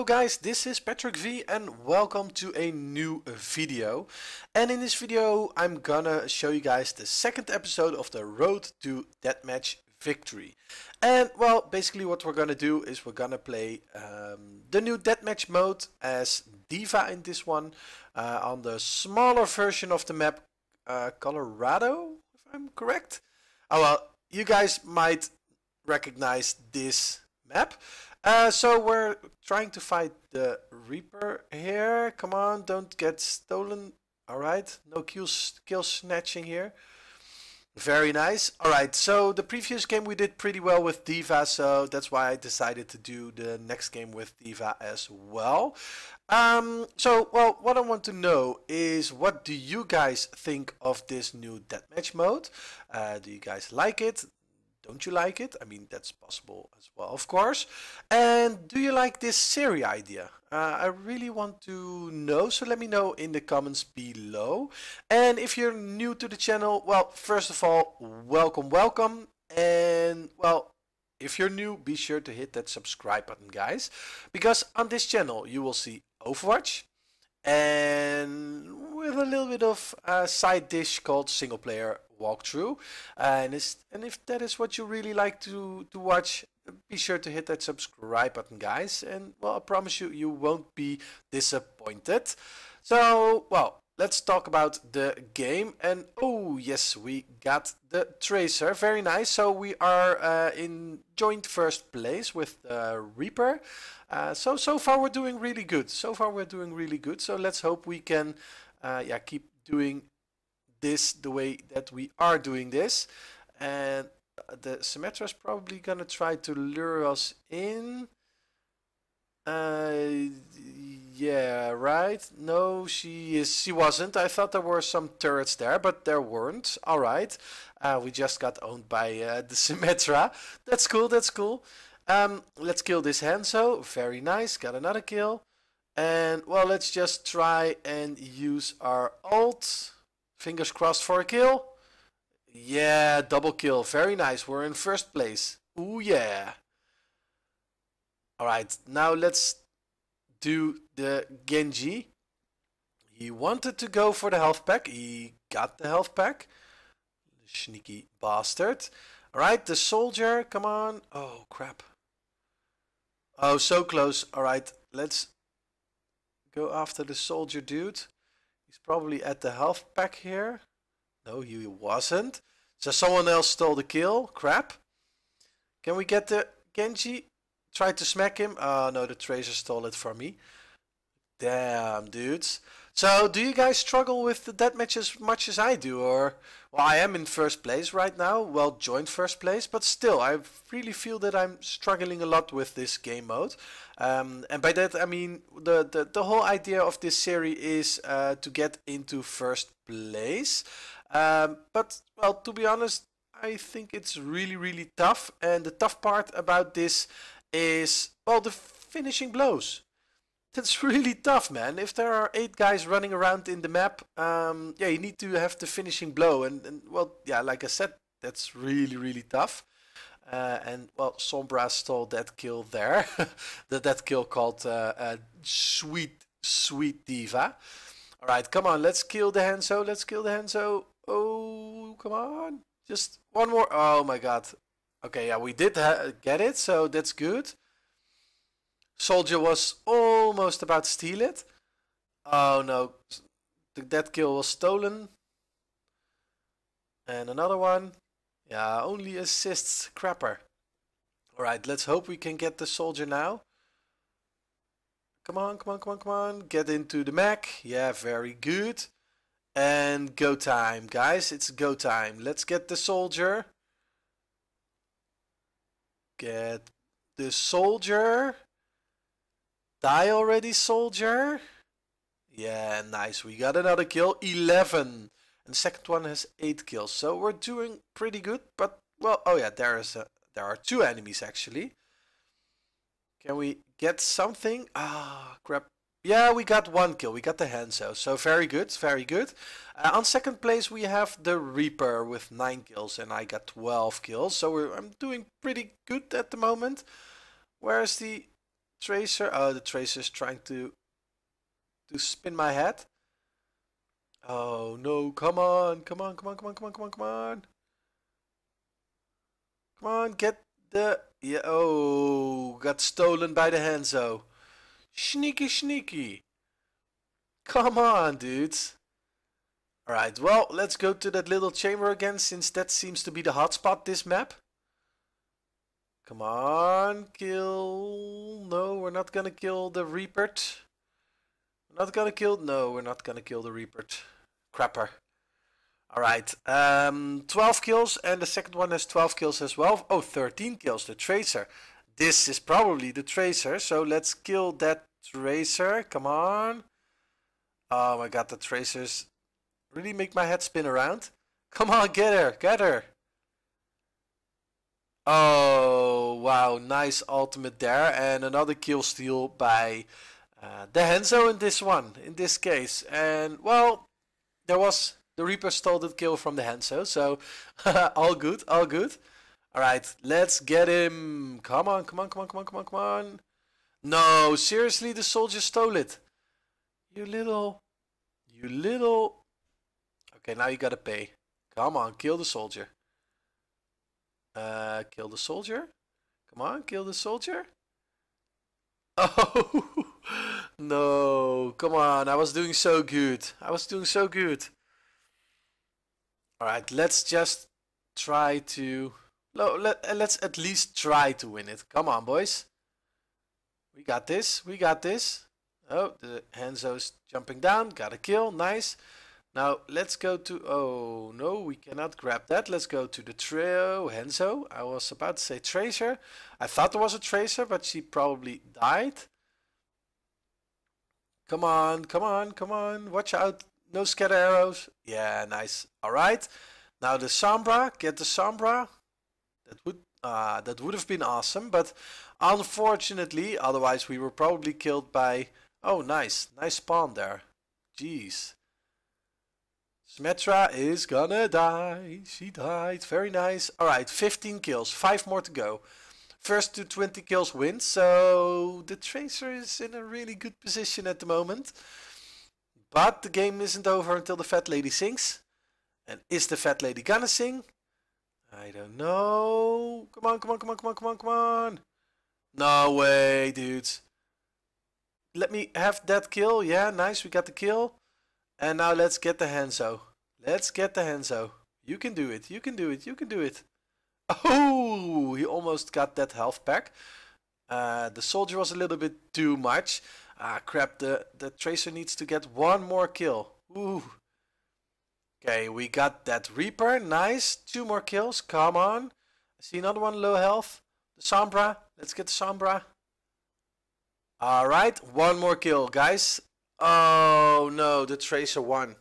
Hello guys, this is Patrick V and welcome to a new video. And in this video I'm gonna show you guys the second episode of the Road to Deathmatch Victory. And well, basically what we're gonna do is we're gonna play um, the new Deathmatch mode as D.Va in this one uh, on the smaller version of the map uh, Colorado, if I'm correct. Oh well, you guys might recognize this map. Uh, so we're trying to fight the Reaper here. Come on, don't get stolen. Alright, no kill, kill snatching here. Very nice. Alright, so the previous game we did pretty well with D.Va, so that's why I decided to do the next game with D.Va as well. Um, so, well, what I want to know is what do you guys think of this new deathmatch mode? Uh, do you guys like it? Don't you like it? I mean, that's possible as well, of course. And do you like this Siri idea? Uh, I really want to know, so let me know in the comments below. And if you're new to the channel, well, first of all, welcome, welcome. And, well, if you're new, be sure to hit that subscribe button, guys. Because on this channel, you will see Overwatch, and with a little bit of a side dish called single player walkthrough. And, and if that is what you really like to, to watch, be sure to hit that subscribe button, guys. And well, I promise you, you won't be disappointed. So, well, let's talk about the game. And oh, yes, we got the Tracer. Very nice. So we are uh, in joint first place with the Reaper. Uh, so, so far we're doing really good. So far we're doing really good. So let's hope we can uh, yeah, keep doing this the way that we are doing this. And the Symmetra is probably gonna try to lure us in. Uh, yeah, right. No, she is. She wasn't. I thought there were some turrets there, but there weren't. All right. Uh, we just got owned by uh, the Symmetra. That's cool. That's cool. Um, let's kill this Hanzo. Very nice. Got another kill. And well, let's just try and use our ult. Fingers crossed for a kill. Yeah, double kill. Very nice. We're in first place. Ooh, yeah. Alright, now let's do the Genji. He wanted to go for the health pack. He got the health pack. Sneaky bastard. Alright, the soldier. Come on. Oh, crap. Oh, so close. Alright, let's go after the soldier dude. He's probably at the health pack here. No, he wasn't. So someone else stole the kill. Crap. Can we get the Genji? Try to smack him. Oh no, the Tracer stole it from me. Damn, dudes. So, do you guys struggle with the deathmatch as much as I do? Or, well, I am in first place right now, well, joint first place, but still, I really feel that I'm struggling a lot with this game mode. Um, and by that, I mean, the, the, the whole idea of this series is uh, to get into first place. Um, but, well, to be honest, I think it's really, really tough. And the tough part about this is, well, the finishing blows that's really tough, man. If there are eight guys running around in the map, um, yeah, you need to have the finishing blow. And, and well, yeah, like I said, that's really, really tough. Uh, and well, Sombra stole that kill there. that that kill called uh, uh, Sweet, Sweet diva. All right, come on, let's kill the Hanzo. Let's kill the Hanzo. Oh, come on. Just one more. Oh my god. Okay, yeah, we did get it, so that's good. Soldier was almost about to steal it. Oh no, the dead kill was stolen. And another one. Yeah, only assists Crapper. Alright, let's hope we can get the soldier now. Come on, come on, come on, come on. Get into the mech. Yeah, very good. And go time, guys. It's go time. Let's get the soldier. Get the soldier. Die already, soldier? Yeah, nice. We got another kill. 11. And the second one has 8 kills. So we're doing pretty good. But, well, oh yeah, there is a, there are two enemies actually. Can we get something? Ah, crap. Yeah, we got one kill. We got the Hanzo. So very good, very good. Uh, on second place we have the Reaper with 9 kills and I got 12 kills. So I'm doing pretty good at the moment. Where's the Tracer. Oh, the Tracer's trying to to spin my head. Oh no, come on, come on, come on, come on, come on, come on, come on. Come on, get the... Yeah, oh, got stolen by the Hanzo. Sneaky, sneaky. Come on, dudes. Alright, well, let's go to that little chamber again, since that seems to be the hotspot this map. Come on, kill... No, we're not gonna kill the Reaper. We're not gonna kill... No, we're not gonna kill the Reaper. Crapper. Alright, um, 12 kills and the second one has 12 kills as well. Oh, 13 kills, the Tracer. This is probably the Tracer, so let's kill that Tracer. Come on. Oh my god, the Tracers really make my head spin around. Come on, get her, get her. Oh, wow, nice ultimate there. And another kill steal by uh, the Hanzo in this one, in this case. And, well, there was the Reaper stole the kill from the Hanzo, so all good, all good. Alright, let's get him. Come on, come on, come on, come on, come on, come on. No, seriously, the soldier stole it. You little, you little. Okay, now you gotta pay. Come on, kill the soldier. Uh, kill the soldier. Come on, kill the soldier. Oh, no. Come on, I was doing so good. I was doing so good. Alright, let's just try to... Let, let's at least try to win it. Come on, boys. We got this. We got this. Oh, the Hanzo's jumping down. Got a kill. Nice. Now, let's go to... Oh, no, we cannot grab that. Let's go to the trio. Hanzo. I was about to say Tracer. I thought there was a Tracer, but she probably died. Come on, come on, come on. Watch out. No scatter arrows. Yeah, nice. All right. Now the Sombra. Get the Sombra. That would uh, that would have been awesome, but unfortunately, otherwise we were probably killed by. Oh, nice, nice spawn there. Jeez. Symmetra is gonna die. She died. Very nice. All right, 15 kills. Five more to go. First to 20 kills wins. So the Tracer is in a really good position at the moment. But the game isn't over until the fat lady sings. And is the fat lady gonna sing? I don't know. Come on, come on, come on, come on, come on, come on. No way, dudes. Let me have that kill. Yeah, nice. We got the kill. And now let's get the Hanzo. Let's get the Hanzo. You can do it. You can do it. You can do it. Oh, he almost got that health pack. Uh, the soldier was a little bit too much. Ah, crap, the, the Tracer needs to get one more kill. Ooh. Okay, we got that Reaper. Nice. Two more kills. Come on. I see another one low health. The Sombra. Let's get the Sombra. Alright, one more kill, guys. Oh, no, the Tracer won.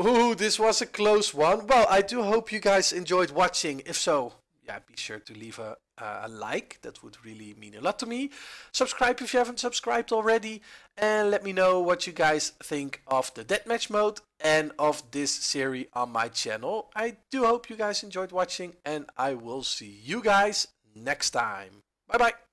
Ooh, this was a close one. Well, I do hope you guys enjoyed watching. If so, yeah, be sure to leave a, a like. That would really mean a lot to me. Subscribe if you haven't subscribed already. And let me know what you guys think of the deathmatch mode and of this series on my channel. I do hope you guys enjoyed watching and I will see you guys next time. Bye bye.